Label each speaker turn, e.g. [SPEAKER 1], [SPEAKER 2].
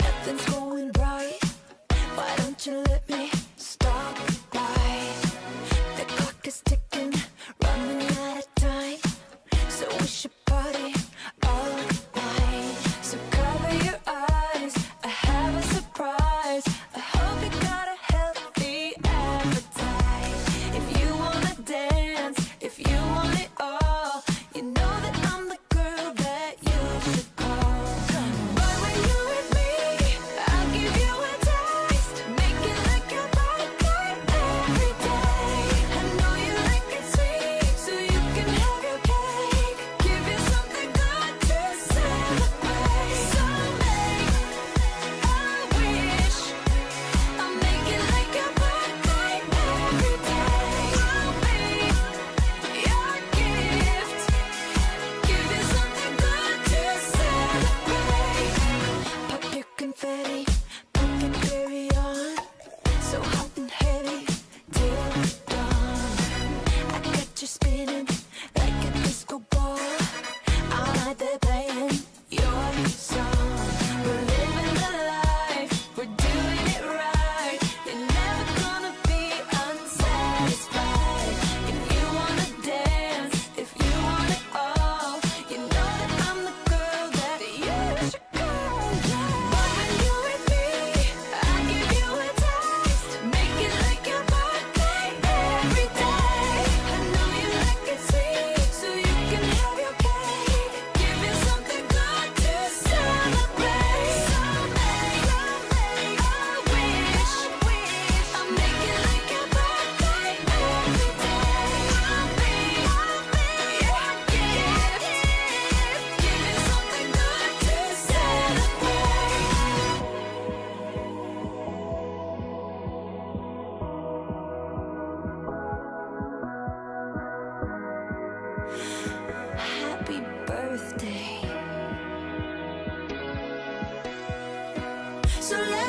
[SPEAKER 1] Nothing's going right. Why don't you let me stop right The clock is ticking Running out of time. So we should party. birthday. So let